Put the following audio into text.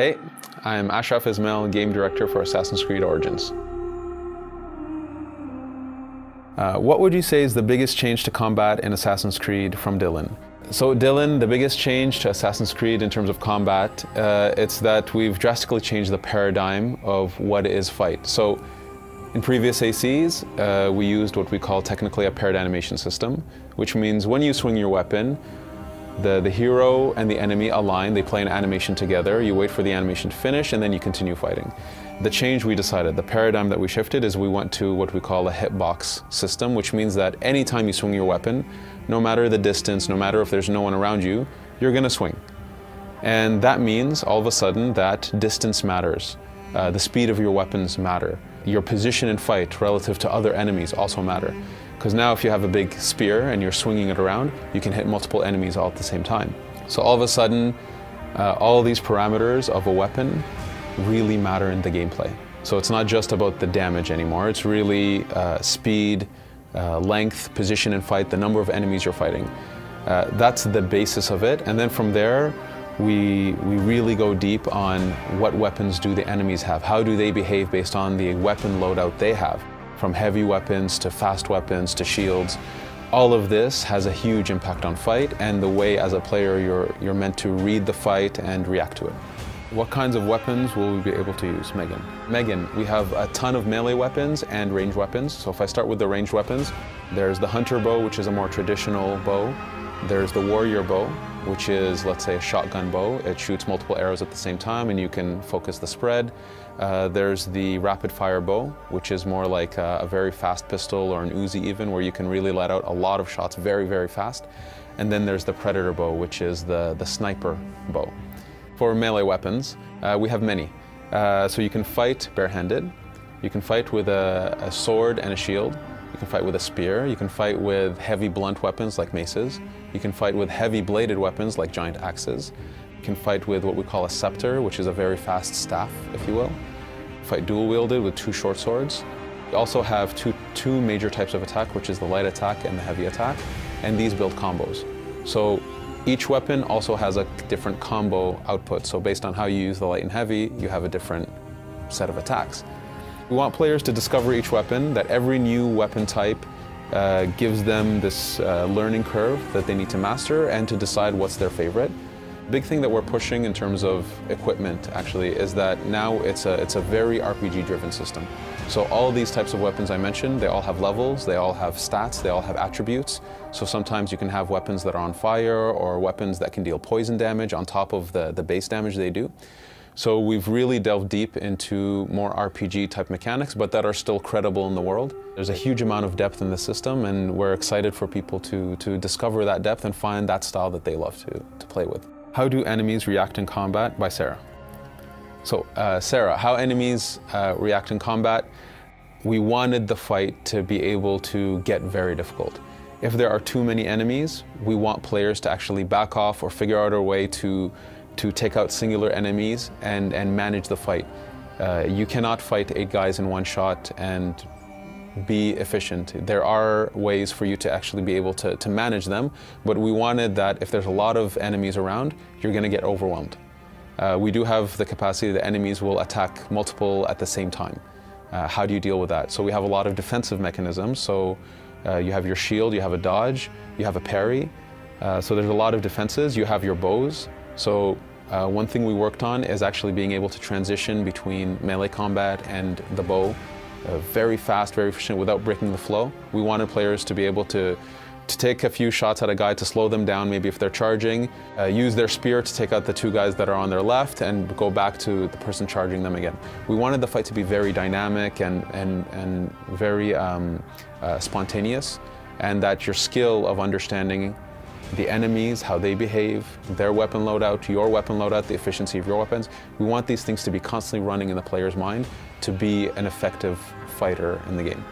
Hey, I'm Ashraf Ismail, Game Director for Assassin's Creed Origins. Uh, what would you say is the biggest change to combat in Assassin's Creed from Dylan? So Dylan, the biggest change to Assassin's Creed in terms of combat, uh, it's that we've drastically changed the paradigm of what is fight. So in previous ACs, uh, we used what we call technically a paired animation system, which means when you swing your weapon, the, the hero and the enemy align, they play an animation together, you wait for the animation to finish, and then you continue fighting. The change we decided, the paradigm that we shifted is we went to what we call a hitbox system, which means that anytime you swing your weapon, no matter the distance, no matter if there's no one around you, you're gonna swing. And that means all of a sudden that distance matters. Uh, the speed of your weapons matter. Your position in fight relative to other enemies also matter. Because now if you have a big spear and you're swinging it around, you can hit multiple enemies all at the same time. So all of a sudden, uh, all these parameters of a weapon really matter in the gameplay. So it's not just about the damage anymore, it's really uh, speed, uh, length, position in fight, the number of enemies you're fighting. Uh, that's the basis of it. And then from there, we, we really go deep on what weapons do the enemies have? How do they behave based on the weapon loadout they have? From heavy weapons to fast weapons to shields. All of this has a huge impact on fight and the way as a player you're, you're meant to read the fight and react to it. What kinds of weapons will we be able to use, Megan? Megan, we have a ton of melee weapons and ranged weapons. So if I start with the ranged weapons, there's the hunter bow, which is a more traditional bow. There's the warrior bow, which is, let's say, a shotgun bow. It shoots multiple arrows at the same time and you can focus the spread. Uh, there's the rapid fire bow, which is more like a, a, very fast pistol or an Uzi even, where you can really let out a lot of shots very, very fast. And then there's the predator bow, which is the, the sniper bow. For melee weapons, uh, we have many. Uh, so you can fight barehanded, you can fight with a, a sword and a shield, you can fight with a spear, you can fight with heavy blunt weapons like maces, you can fight with heavy bladed weapons like giant axes, you can fight with what we call a scepter, which is a very fast staff, if you will fight dual wielded with two short swords. You also have two, two major types of attack, which is the light attack and the heavy attack, and these build combos. So each weapon also has a different combo output. So based on how you use the light and heavy, you have a different set of attacks. We want players to discover each weapon, that every new weapon type uh, gives them this uh, learning curve that they need to master and to decide what's their favorite big thing that we're pushing in terms of equipment actually is that now it's a, it's a very RPG driven system. So all these types of weapons I mentioned, they all have levels, they all have stats, they all have attributes. So sometimes you can have weapons that are on fire or weapons that can deal poison damage on top of the, the base damage they do. So we've really delved deep into more RPG type mechanics, but that are still credible in the world. There's a huge amount of depth in the system, and we're excited for people to, to discover that depth and find that style that they love to, to play with. How do enemies react in combat by Sarah. So uh, Sarah, how enemies uh, react in combat, we wanted the fight to be able to get very difficult. If there are too many enemies, we want players to actually back off or figure out a way to, to take out singular enemies and, and manage the fight. Uh, you cannot fight eight guys in one shot and be efficient. There are ways for you to actually be able to, to manage them, but we wanted that if there's a lot of enemies around, you're going to get overwhelmed. Uh, we do have the capacity that enemies will attack multiple at the same time. Uh, how do you deal with that? So we have a lot of defensive mechanisms. So uh, you have your shield, you have a dodge, you have a parry. Uh, so there's a lot of defenses. You have your bows. So uh, one thing we worked on is actually being able to transition between melee combat and the bow uh, very fast, very efficient without breaking the flow. We wanted players to be able to to take a few shots at a guy to slow them down, maybe if they're charging, uh, use their spear to take out the two guys that are on their left and go back to the person charging them again. We wanted the fight to be very dynamic and, and, and very um, uh, spontaneous, and that your skill of understanding the enemies, how they behave, their weapon loadout, your weapon loadout, the efficiency of your weapons. We want these things to be constantly running in the player's mind to be an effective fighter in the game.